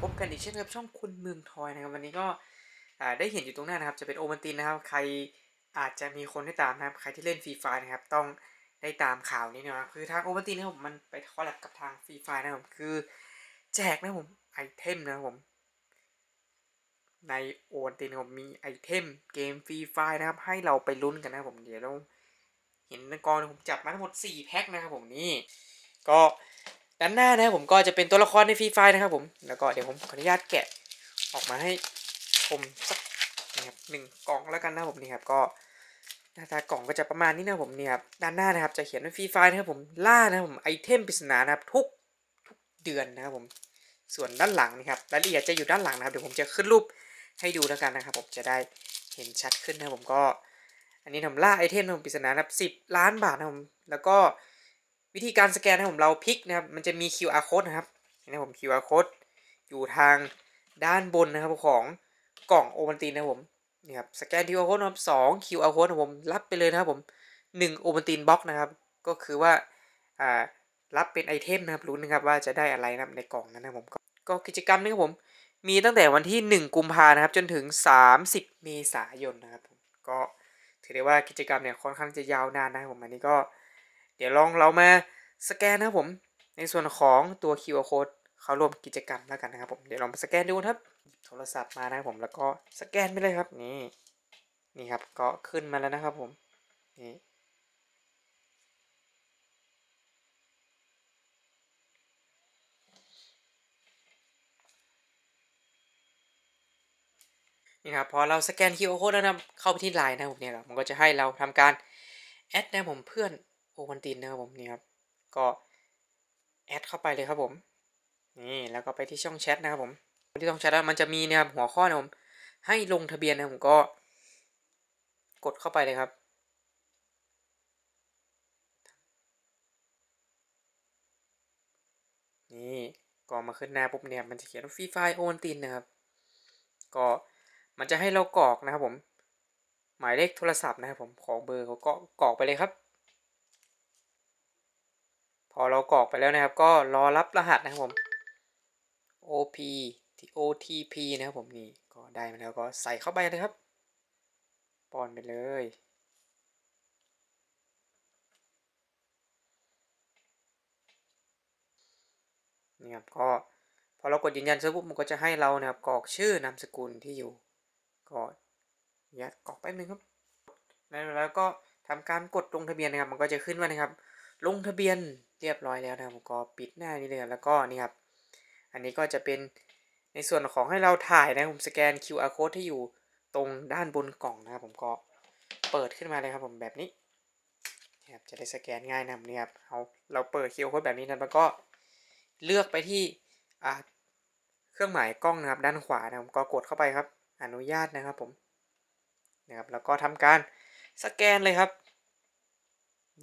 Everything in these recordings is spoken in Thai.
พบกันอีกเช่นเคยกับช่องคุณเมืองทอยนะครับ วันนี้ก็ได้เห็นอยู่ตรงหน้านะครับ จะเป็นโอวันตินนะครับ ใครอาจจะมีคนที่ตามนะครับ ใครที่เล่น Free Fire นะครับ ต้องได้ตามข่าวนี้นะครับคือทางโอวันตินนะครับผมมันไป collab กับทาง Free Fire นะครับ คือแจกนะผมไอเทมนะครับผม ในโอวันตินผมมีไอเทมเกม Free Fire นะครับ ให้เราไปลุ้นกันนะครับผมเดี๋ยวเราเห็นในกองผมจับมาทั้งหมด 4 แพ็คนะครับผมนี่ก็ ด้านหน้านะครับผมก็จะเป็นตัวละครใน Free Fire นะครับผม แล้วก็เดี๋ยวผมขออนุญาตแกะออกมาให้ชมสักนะครับหนึ่งกล่องแล้วกันนะครับผมนี่ครับก็หน้าตากล่องก็จะประมาณนี้นะครับผมนี่ครับด้านหน้านะครับจะเขียนว่า Free Fire นะครับผมล่านะครับผมไอเทมปริศนานะครับทุกทุกเดือนนะครับผมส่วนด้านหลังนี่ครับรายละเอียดจะอยู่ด้านหลังนะครับเดี๋ยวผมจะขึ้นรูปให้ดูแล้วกันนะครับ ผมจะได้เห็นชัดขึ้นนะครับผมก็ อันนี้ทำล่าไอเทมปริศนานะครับสิบล้านบาทนะครับผมแล้วก็ วิธีการสแกนนะผมเราพลิกนะครับมันจะมี QR code นะครับนี่นะผม QR code อยู่ทางด้านบนนะครับของกล่องโอวันตินนะผมนี่ครับสแกน QR code นะครับสอง QR code นะครับผมรับไปเลยนะครับผมหนึ่งโอวันติน box นะครับ ก็คือว่าอ่ารับเป็นไอเทมนะครับรู้นะครับว่าจะได้อะไรนะครับในกล่องนั้นนะผมก็กิจกรรมนี้ครับผมมีตั้งแต่วันที่ 1 กุมภานะครับ จนถึง 30 เมษายนนะครับก็ถือได้ว่ากิจกรรมเนี่ยค่อนข้างจะยาวนานนะครับผมอันนี้ก็ เดี๋ยวลองเรามาสแกนนะครับผม ในส่วนของตัว QR code เขารวมกิจกรรมแล้วกันนะครับผมเดี๋ยวลองสแกนดูครับหยิบโทรศัพท์มานะครับผมแล้วก็สแกนไปเลยครับนี่นี่ครับก็ขึ้นมาแล้วนะครับผมนี่นี่ครับพอเราสแกน QR code แล้วนะเข้าไปที่ไลน์นะผมเนี่ยมันก็จะให้เราทำการแอดนะผมเพื่อน โอวันตินนะครับผมนี่ครับก็แอดเข้าไปเลยครับผมนี่แล้วก็ไปที่ช่องแชทนะครับผมที่ช่องแชทแล้วมันจะมีนะครับหัวข้อนะผมให้ลงทะเบียนนะผมก็ กดเข้าไปเลยครับนี่ก็มาขึ้นหน้าปุ๊บเนี่ยมันจะเขียนว่าฟรีไฟโอวันตินนะครับ ก็มันจะให้เรากรอกนะครับผม หมายเลขโทรศัพท์นะครับผมของเบอร์เขาก็กรอกไปเลยครับ พอเรากรอกไปแล้วนะครับ ก็รอรับรหัสนะครับผม OP OTP นะครับผมนี่ก็ได้มาแล้วก็ใส่เข้าไปเลยครับป้อนไปเลยนี่ครับก็พอเรากดยืนยันเสร็จปุ๊บมันก็จะให้เรานะครับกรอกชื่อนามสกุลที่อยู่ก็ยัดกรอกแป๊บนึงครับแล้วก็ทำการกดลงทะเบียนนะครับ มันก็จะขึ้นว่านะครับ ลงทะเบียน เรียบร้อยแล้วนะครับก็ปิดหน้านี้เลยแล้วก็นี่ครับ อันนี้ก็จะเป็นในส่วนของให้เราถ่ายนะผมสแกน QR code ที่อยู่ตรงด้านบนกล่องนะครับผมก็เปิดขึ้นมาเลยครับผมแบบนี้นะครับจะได้สแกนง่ายนะนี่ครับเราเราเปิด QR code แบบนี้นะแล้วก็เลือกไปที่เครื่องหมายกล้องนะครับด้านขวานะผมก็กดเข้าไปครับ อนุญาตนะครับผมนะครับแล้วก็ทำการสแกนเลยครับ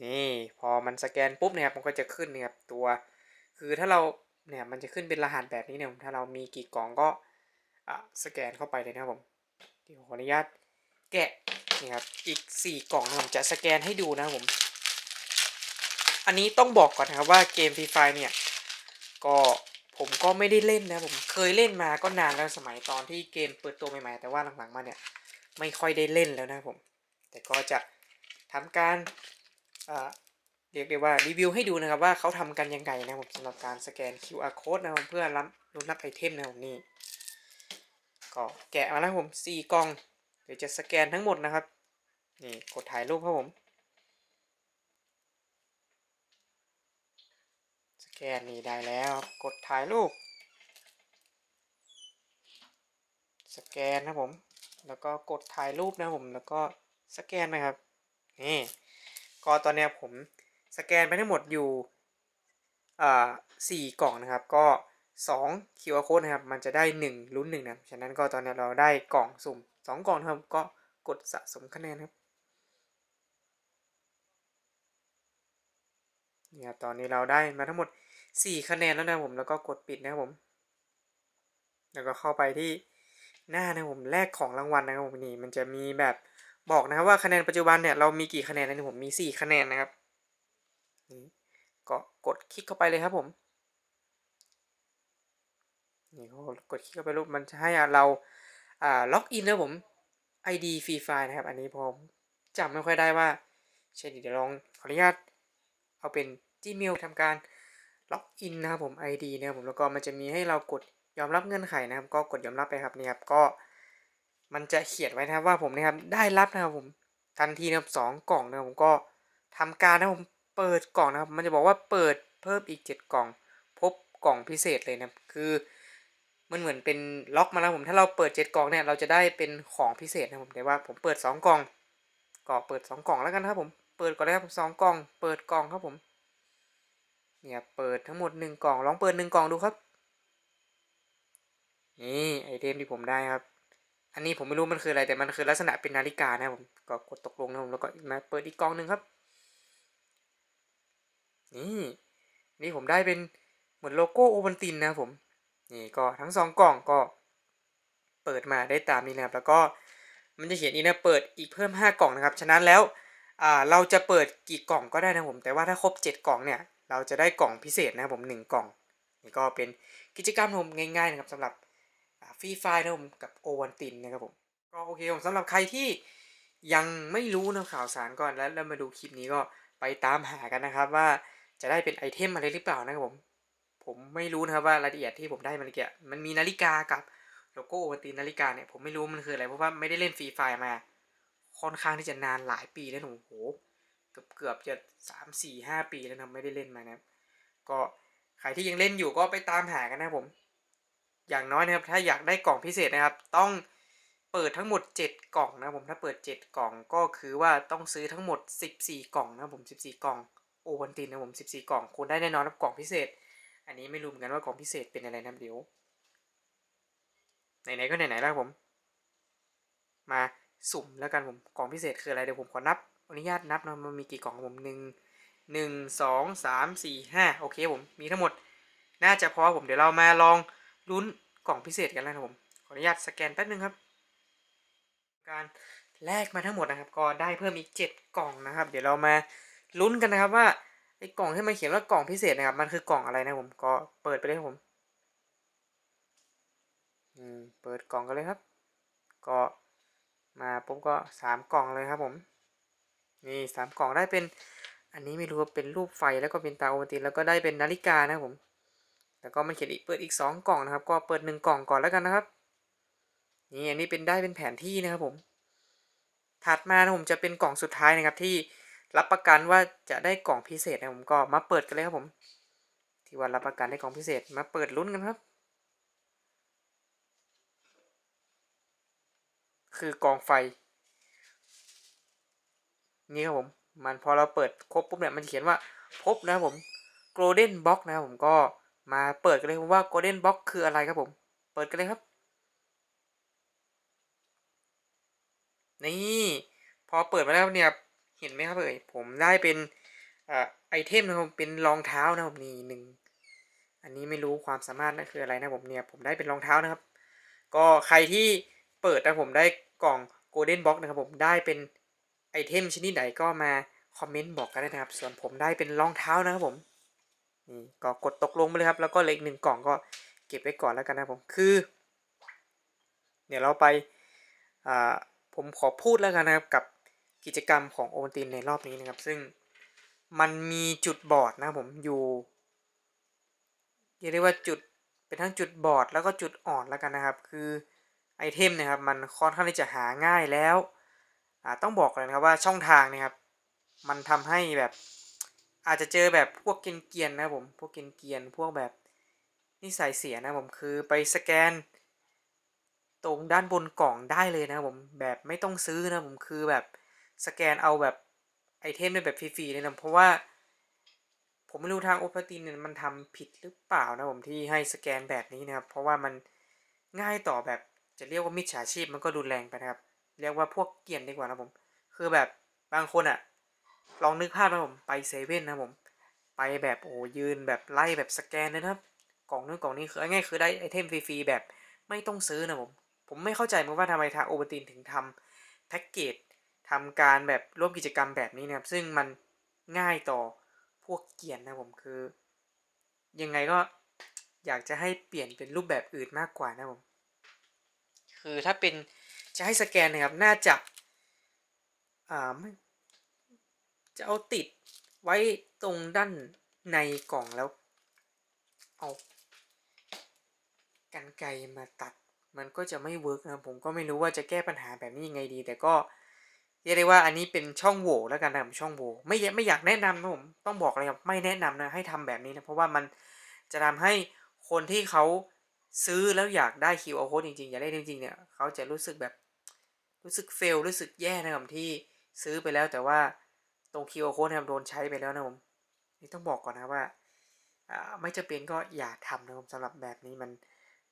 นี่พอมันสแกนปุ๊บเนี่ยมันก็จะขึ้นเนี่ยตัว คือถ้าเราเนี่ยมันจะขึ้นเป็นรหัสแบบนี้เนี่ยถ้าเรามีกี่กล่องก็สแกนเข้าไปเลยนะครับผมเดี๋ยวขออนุญาตแกะนี่ครับอีก 4 กล่องนะผมจะสแกนให้ดูนะครับผม อันนี้ต้องบอกก่อนนะครับว่าเกม Free Fire เนี่ยก็ผมก็ไม่ได้เล่นนะผมเคยเล่นมาก็นานแล้วสมัยตอนที่เกมเปิดตัวใหม่ๆ แต่ว่าหลังๆมาเนี่ยไม่ค่อยได้เล่นแล้วนะผม แต่ก็จะทำการ เรียกได้ว่ารีวิวให้ดูนะครับว่าเขาทำกันยังไงนะผมสำหรับการสแกน QR code นะครับเพื่อรับรุ่นรับไอเทมนะผมนี่ก็แกะมาแล้วผม4กล่องเดี๋ยวจะสแกนทั้งหมดนะครับนี่กดถ่ายรูปครับผมสแกนนี่ได้แล้วกดถ่ายรูป สแกนนะผมแล้วก็กดถ่ายรูปนะผมแล้วก็สแกนนะครับนี่ ก็ตอนนี้ผมสแกนไปทั้งหมดอยู่อ่าสี่กล่องนะครับ ก็2 QR code นะครับ มันจะได้ 1 ลุ้น1นะฉะนั้นก็ตอนนี้เราได้กล่องสุ่ม 2 กล่องนะครับ ก็กดสะสมคะแนนครับนี่ครับตอนนี้เราได้มาทั้งหมด 4 คะแนนแล้วนะผมแล้วก็กดปิดนะครับผม แล้วก็เข้าไปที่หน้านะผมแลกของรางวัลนะครับผมนี่มันจะมีแบบ บอกนะครับว่าคะแนนปัจจุบันเนี่ยเรามีกี่คะแนนนะผมมี 4 คะแนนนะครับนี่ก็กดคลิกเข้าไปเลยครับผมนี่เขากดคลิกเข้าไปรูปมันจะให้เราอ่าล็อกอินนะผม ID ฟรีไฟล์นะครับ อันนี้ผมจำไม่ค่อยได้ว่าเช่นเดี๋ยวลองขออนุญาตเอาเป็น Gmail ทำการ login นะครับผม ID นะครับผมแล้วก็มันจะมีให้เรากดยอมรับเงื่อนไขนะครับ ก็กดยอมรับไปครับนี่ครับก็ มันจะเขียนไว้นะครับว่าผมนะครับได้รับนะครับผมทันทีนะครับสองกล่องนะครับผมก็ทำการนะผมเปิดกล่องนะครับ มันจะบอกว่าเปิดเพิ่มอีก 7 กล่อง พบกล่องพิเศษเลยนะครับคือมันเหมือนเป็นล็อกมาแล้วผมถ้าเราเปิด 7 กล่องเนี่ยเราจะได้เป็นของพิเศษนะผมแต่ว่าผมเปิด 2 กล่องก็เปิด 2 กล่องแล้วกันนะครับผมเปิดก่อนเลยครับสองกล่อง เปิดกล่องครับผมเนี่ยเปิดทั้งหมด 1 กล่องลองเปิด 1 กล่องดูครับนี่ไอเทมที่ผมได้ครับ อันนี้ผมไม่รู้มันคืออะไรแต่มันคือลักษณะเป็นนาฬิกานะผมก็กดตกลงนะผมแล้วก็มาเปิดอีกกล่องหนึ่งครับ นี่นี่ผมได้เป็นเหมือนโลโก้โอวันตินนะผมนี่ก็ทั้งสองกล่องก็เปิดมาได้ตามนี้นะครับแล้วก็มันจะเขียนอีกนะเปิดอีกเพิ่ม 5 กล่องนะครับ ฉะนั้นแล้วอ่าเราจะเปิดกี่กล่องก็ได้นะผม แต่ว่าถ้าครบ 7 กล่องเนี่ย เราจะได้กล่องพิเศษนะครับผม 1 กล่องนี่ก็เป็นกิจกรรมผมง่ายๆนะครับสำหรับ Free Fire นะผมกับโอวันตินนะครับผมก็โอเคผมสำหรับใครที่ยังไม่รู้นะข่าวสารก่อนแล้วแล้วมาดูคลิปนี้ก็ไปตามหากันนะครับว่าจะได้เป็นไอเทมอะไรหรือเปล่านะครับผมผมไม่รู้นะครับว่ารายละเอียดที่ผมได้มันเกี่ยมันมีนาฬิกากับโลโก้โอวันตินนาฬิกาเนี่ยผมไม่รู้มันคืออะไรเพราะว่าไม่ได้เล่น Free Fire มา ค่อนข้างที่จะนานหลายปีแล้วหนูโหเกือบเกือบจะสามสี่ห้าปีแล้วนะไม่ได้เล่นมานะครับก็ใครที่ยังเล่นอยู่ก็ไปตามหากันนะครับผม อย่างน้อยนะครับ ถ้าอยากได้กล่องพิเศษนะครับ ต้องเปิดทั้งหมด 7 กล่องนะผมถ้าเปิด 7 กล่องก็คือว่าต้องซื้อทั้งหมด 14 กล่องนะผม 14 กล่องโอวันตินนะผม 14 กล่องคุณได้แน่นอนนะกล่องพิเศษ อันนี้ไม่รู้เหมือนกันว่ากล่องพิเศษเป็นอะไรนะเดี๋ยวไหนๆก็ไหนๆแล้วผม มาสุ่มแล้วกันผมกล่องพิเศษคืออะไรเดี๋ยวผมขอนับอนุญาตนับนะมันมีกี่กล่องผมหนึ่งหนึ่งสองสามสี่ห้าโอเคผมมีทั้งหมด น่าจะพอผมเดี๋ยวเรามาลอง ลุ้นกล่องพิเศษกันแล้วนะผม ขออนุญาตสแกนแป๊บนึงครับ การแลกมาทั้งหมดนะครับ ก็ได้เพิ่มอีกเจ็ดกล่องนะครับ เดี๋ยวเรามาลุ้นกันนะครับว่าไอ้กล่องที่มันเขียนว่ากล่องพิเศษนะครับ มันคือกล่องอะไรนะผม ก็เปิดไปเลยครับผมอืมเปิดกล่องกันเลยครับ ก็มาปุ๊บก็สามกล่องเลยครับผม นี่สามกล่องได้เป็น อันนี้ไม่รู้ว่าเป็นรูปไฟแล้วก็เป็นตาโอวัลตินแล้วก็ได้เป็นนาฬิกานะผม แล้วก็มันเขียนอีกเปิดอีกสองกล่องนะครับ ก็เปิดหนึ่งกล่องก่อนแล้วกันนะครับ นี่อันนี้เป็นได้เป็นแผนที่นะครับผม ถัดมานะผมจะเป็นกล่องสุดท้ายนะครับที่รับประกันว่าจะได้กล่องพิเศษนะผมก็มาเปิดกันเลยครับผม ที่ว่ารับประกันได้กล่องพิเศษมาเปิดลุ้นกันครับ คือกองไฟ นี่ครับผม มันพอเราเปิดครบปุ๊บเนี่ยมันเขียนว่าพบนะครับผม golden box นะครับผมก็ มาเปิดกันเลยว่า golden box คืออะไรครับผม เปิดกันเลยครับ นี่พอเปิดมาแล้วเนี่ยเห็นไหมครับเอ่ยผมได้เป็นไอเทมนะครับเป็นรองเท้านะครับนี่หนึ่งอันนี้ไม่รู้ความสามารถนั่นคืออะไรนะผมเนี่ยผมได้เป็นรองเท้านะครับ ก็ใครที่เปิดนะผมได้กล่อง golden box นะครับผมได้เป็นไอเทมชนิดไหนก็มาคอมเมนต์บอกกันได้นะครับ ส่วนผมได้เป็นรองเท้านะครับผม นี่ก็กดตกลงไปเลยครับ แล้วก็อีกหนึ่งกล่องก็เก็บไว้ก่อนแล้วกันนะผมคือ เดี๋ยวเราไปผมขอพูดแล้วกันนะครับกับกิจกรรมของโอวัลตินในรอบนี้นะครับ ซึ่งมันมีจุดบอดนะผมอยู่เรียกว่าจุดเป็นทั้งจุดบอดแล้วก็จุดอ่อนแล้วกันนะครับ คือไอเทมนะครับมันค่อนข้างที่จะหาง่ายแล้วต้องบอกเลยนะครับว่าช่องทางนะครับ มันทำให้แบบ อาจจะเจอแบบพวกเกียนๆนะผมพวกเกียนๆพวกแบบนิสัยเสียนะผมคือไปสแกน ตรงด้านบนกล่องได้เลยนะผมแบบไม่ต้องซื้อนะผมคือแบบสแกนเอาแบบไอเทมในแบบฟรีๆเลยนะเพราะว่า ผมไม่รู้ทางโอวันตินเนี่ยมันทำผิดหรือเปล่านะผมที่ให้สแกนแบบนี้นะครับ เพราะว่ามันง่ายต่อแบบจะเรียกว่ามิจฉาชีพมันก็รุนแรงไปนะครับ เรียกว่าพวกเกรียนดีกว่านะผม คือแบบบางคนอะ ลองนึกภาพนะผมไปเซเว่นนะผม ไปแบบโอ้ยืนแบบไล่แบบสแกนเลยนะครับ กล่องนู้นกล่องนี้คือง่ายคือได้ไอเทมฟรีๆแบบไม่ต้องซื้อนะผม ผมไม่เข้าใจเหมือนว่าทำไมทางโอเบตินถึงทำแพ็กเกจทำการแบบร่วมกิจกรรมแบบนี้นะครับ ซึ่งมันง่ายต่อพวกเกียนนะผมคือ ยังไงก็อยากจะให้เปลี่ยนเป็นรูปแบบอื่นมากกว่านะผม คือถ้าเป็นจะให้สแกนนะครับ น่าจะอ่าไม่ จะเอาติดไว้ตรงด้านในกล่องแล้ว เอากันไกรมาตัด มันก็จะไม่เวิร์กนะผมก็ไม่รู้ว่าจะแก้ปัญหาแบบนี้ยังไงดี แต่ก็เรียกได้ว่าอันนี้เป็นช่องโหว่แล้วกันนะช่องโหว่ไม่ไม่อยากแนะนำนะผมต้องบอกเลยครับไม่แนะนำนะให้ทำแบบนี้นะเพราะว่ามันจะทำให้คนที่เขาซื้อแล้วอยากได้ QR code จริงๆอยากได้จริงๆเนี่ยเขาจะรู้สึกแบบรู้สึกเฟลรู้สึกแย่นะครับที่ซื้อไปแล้วแต่ว่า ตรง QR code นะครับโดนใช้ไปแล้วนะผมนี่ต้องบอกก่อนนะว่าไม่จะเป็นก็อย่าทำนะครับสำหรับแบบนี้มัน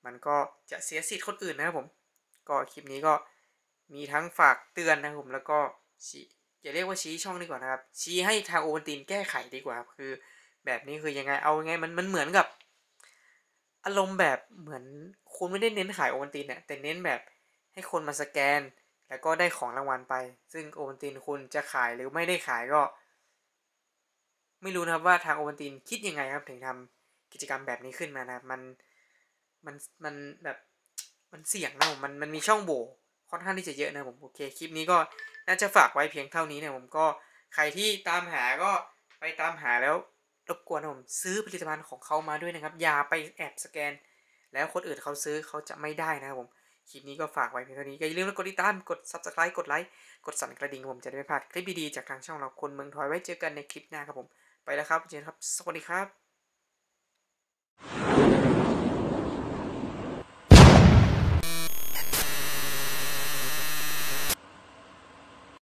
มันก็จะเสียสิทธิ์คนอื่นนะครับผม ก็คลิปนี้ก็มีทั้งฝากเตือนนะครับผมแล้วก็ชี้อย่าเรียกว่าชี้ช่องดีกว่านะครับ ชี้ให้ทางโอวันตินแก้ไขดีกว่าคือ แบบนี้คือยังไงเอาไงมันมันเหมือนกับ อารมณ์แบบเหมือนคุณไม่ได้เน้นขายโอวันตินเนี่ยแต่เน้นแบบให้คนมาสแกน แล้วก็ได้ของรางวัลไป ซึ่งโอวันตินคุณจะขายหรือไม่ได้ขายก็ ไม่รู้นะครับว่าทางโอวันตินคิดยังไงครับถึงทำกิจกรรมแบบนี้ขึ้นมานะมันมันมันแบบมันเสี่ยงนะผมมันมันมีช่องโหว่ค่อนข้างที่จะเยอะนะผมโอเคคลิปนี้ก็น่าจะฝากไว้เพียงเท่านี้นะผมก็ใครที่ตามหาก็ไปตามหาแล้วรบกวนผมซื้อผลิตภัณฑ์ของเขามาด้วยนะครับอย่าไปแอบสแกน แล้วคนอื่นเขาซื้อเขาจะไม่ได้นะครับผม คลิปนี้ก็ฝากไว้เพียงเท่านี้อย่าลืมกดติดตาม กด subscribe กดไลค์ กดสั่นกระดิ่งผมจะได้ไม่พลาดคลิปดีๆจากทางช่องเราคนเมืองทอยไว้เจอกันในคลิปหน้าครับผม ไปแล้วครับเจนครับ สวัสดีครับ